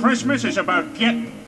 Christmas is about getting.